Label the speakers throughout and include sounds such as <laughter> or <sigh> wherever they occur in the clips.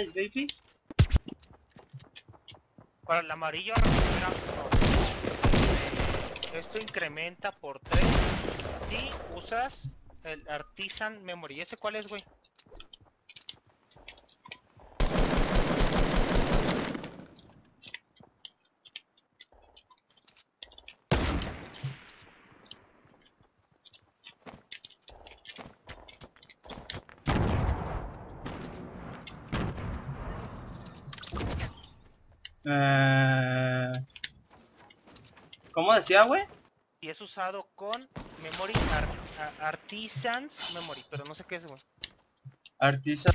Speaker 1: Alex, baby.
Speaker 2: Para el amarillo uno. Esto incrementa por 3 si usas el Artisan Memory. ¿Ese cuál es, güey?
Speaker 1: Eh... ¿Cómo decía, güey?
Speaker 2: Y es usado con Memory Ar- Artisans Memory, pero no sé qué es, güey.
Speaker 1: Artista.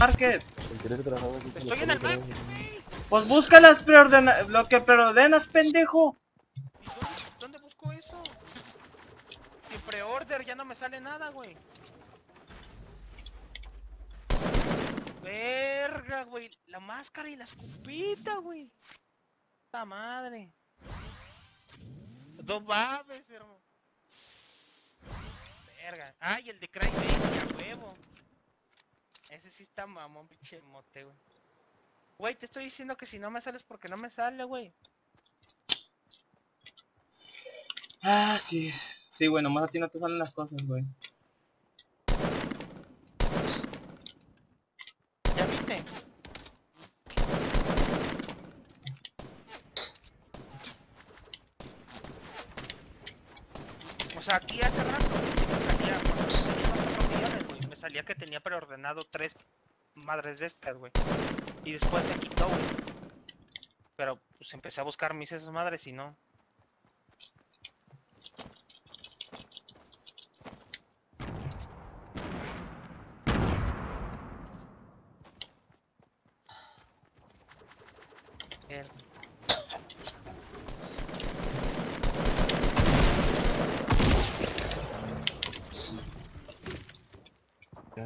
Speaker 1: Market.
Speaker 2: Estoy en el map,
Speaker 1: Pues busca las preordena lo que preordenas, pendejo.
Speaker 2: ¿Y dónde, dónde busco eso? Si pre-order ya no me sale nada, güey. Verga, güey. La máscara y la escupita, güey. Puta madre. No mames, hermano. Verga. Ah, y el de Cry Baby, a huevo. Ese sí está mamón, pinche mote, güey. Güey, te estoy diciendo que si no me sales porque no me sale, güey.
Speaker 1: Ah, sí. Sí, güey, nomás a ti no te salen las cosas, güey.
Speaker 2: ¿Ya viste? O sea, aquí hace rato sí me salía, cuando tenía los cuatro millones, güey, me salía que tenía preordenado tres madres de estas, güey. Y después se quitó. Pero pues empecé a buscar mis esas madres y no. Mierda.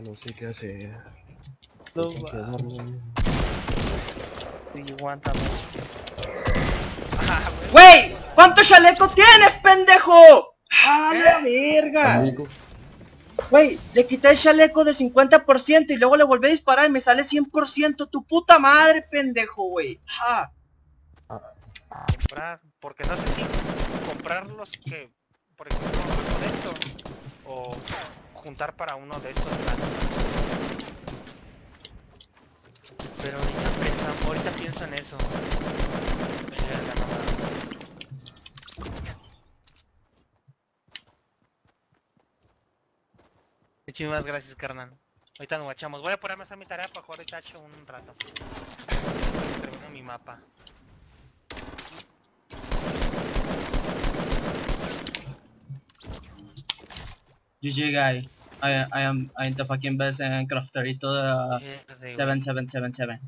Speaker 3: No sé qué hacer.
Speaker 2: No va.
Speaker 3: darle-
Speaker 2: Do you want a Ah, güey.
Speaker 1: ¡Güey! ¿Cuánto chaleco tienes, pendejo? ¡Ah, la verga!
Speaker 3: Amigo,
Speaker 1: Güey, le quité el chaleco de 50% y luego le volví a disparar y me sale 100%. Tu puta madre, pendejo, güey. ¡Ah!
Speaker 2: comprar, porque no sé si comprar los que, por ejemplo, juntar para uno de estos. Pero ahorita, pensa- ahorita pienso en eso. Muchísimas gracias, carnal. Ahorita nos guachamos. Voy a ponerme a hacer mi tarea para jugar Itacho un rato. Termino mi mapa.
Speaker 1: GG, guy. I, I am I am the fucking best and uh,
Speaker 2: Mierda,
Speaker 1: 7777.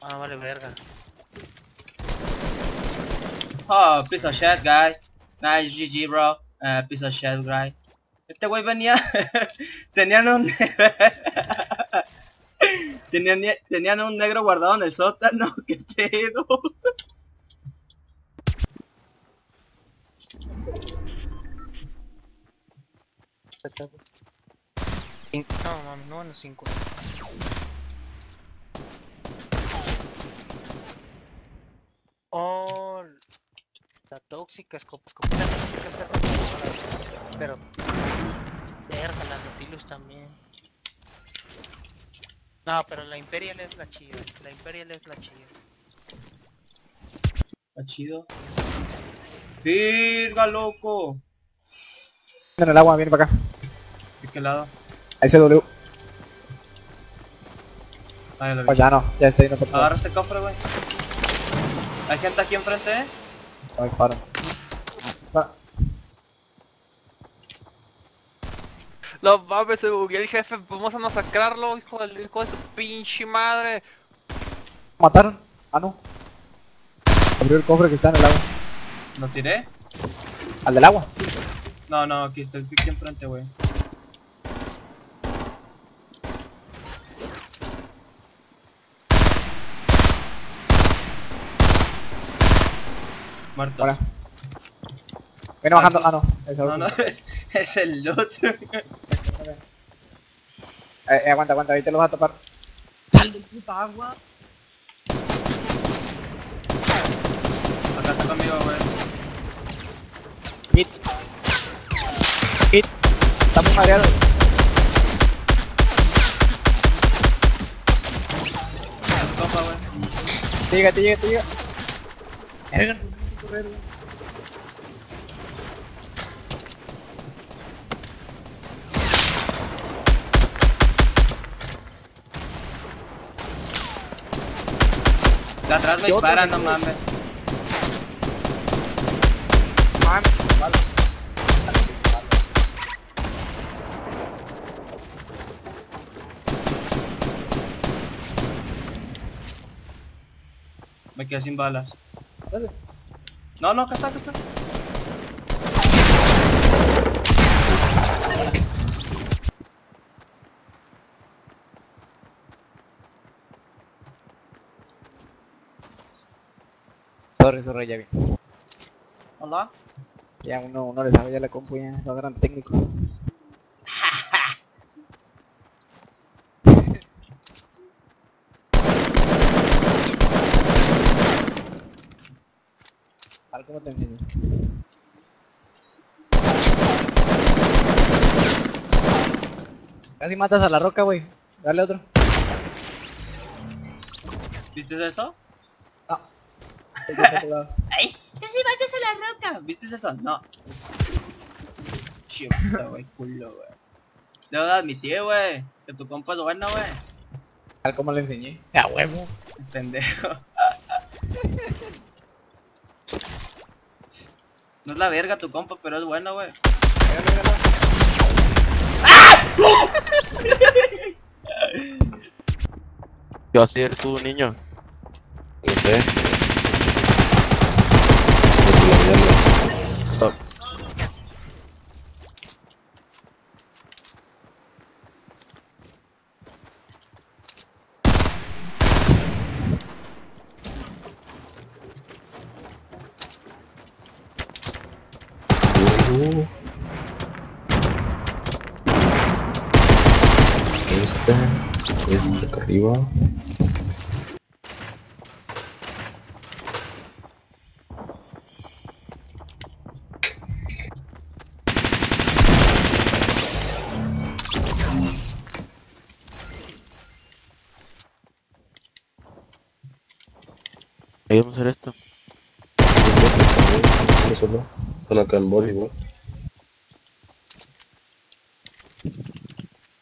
Speaker 2: Ah, vale, verga.
Speaker 1: Oh, piece of shit, guy. Nice, GG, bro. Uh, piece of shit, guy. Este güey venía... <laughs> tenían un... <laughs> tenían, tenían un negro guardado en el sótano. <laughs> Qué chido.
Speaker 2: Cin- No, mami, no, no, 5. Oh, la tóxica escop escopeta tóxica está controlada, Pero, verga, la Nautilus también. No, pero la Imperial es la chida. La Imperial es la chida.
Speaker 1: Está chido. Virga, loco.
Speaker 4: En el agua, viene para acá.
Speaker 1: ¿De qué lado?
Speaker 4: Ahí se W.
Speaker 1: Ah, ya lo vi.
Speaker 4: Pues ya no, ya está yendo por todo.
Speaker 1: Agarra este cofre, güey. Hay gente aquí enfrente, eh.
Speaker 4: No disparo. Dispara.
Speaker 5: No mames, se bugueó el jefe, vamos a masacrarlo, hijo del hijo de su pinche madre.
Speaker 4: ¿Mataron? Ah, no. Abrió el cofre que está en el agua.
Speaker 1: ¿Lo tiré?
Speaker 4: Al del agua.
Speaker 1: No, no, aquí estoy aquí enfrente, güey. Muertos.
Speaker 4: Hola. Viene bajando. Ah, no. Ese
Speaker 1: No, no,
Speaker 4: otro.
Speaker 1: es, <laughs> es el loot. <laughs>
Speaker 4: Eh, eh, aguanta, aguanta. Ahí te lo vas a topar.
Speaker 1: Acá está conmigo, güey.
Speaker 4: Hit. Llega. Verga, no puedo correr, güey.
Speaker 1: De atrás me
Speaker 4: ¿Qué otro
Speaker 1: disparan,
Speaker 4: me
Speaker 1: no
Speaker 4: queda?
Speaker 1: mames.
Speaker 4: Mames,
Speaker 1: Me quedé sin balas. No, no, acá está, acá está.
Speaker 4: Sorry, sorry, ya vi.
Speaker 1: Hola.
Speaker 4: Ya uno, uno le sabe ya la compu, ya lo gran técnico. A ver cómo te enseño. Casi matas a la roca, güey. Dale otro.
Speaker 1: ¿Viste eso?
Speaker 4: Ah. Está a otro lado.
Speaker 1: ¡Ay! ¡Casi matas a la roca! ¿Viste eso? No. Chihuahua, güey, culo, güey. Debo de admitir, güey, que tu compa es bueno, güey.
Speaker 4: A ver cómo le enseñé. A huevo.
Speaker 1: Pendejo. <laughs> No es la verga tu compa, pero es bueno, güey.
Speaker 6: ¿Qué vas a hacer tú, niño?
Speaker 3: No sé. Este. Este acá arriba.
Speaker 6: ahí vamos a hacer esto.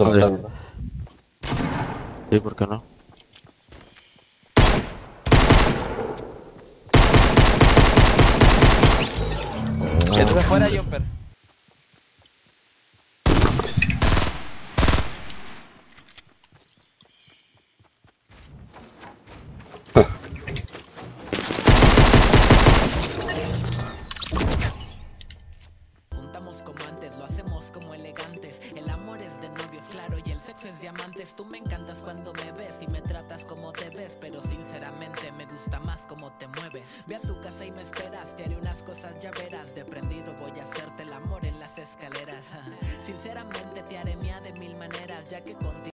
Speaker 3: a
Speaker 6: Vale.
Speaker 3: matar, ¿verdad?
Speaker 6: Sí, ¿por qué no?
Speaker 5: Estás afuera, Jumper.
Speaker 7: Diamantes. Tú me encantas cuando me ves y me tratas como te ves, pero sinceramente me gusta más como te mueves. Ve a tu casa y me esperas, te haré unas cosas ya verás. De prendido voy a hacerte el amor en las escaleras. <laughs> Sinceramente te haré mía de mil maneras, ya que contigo.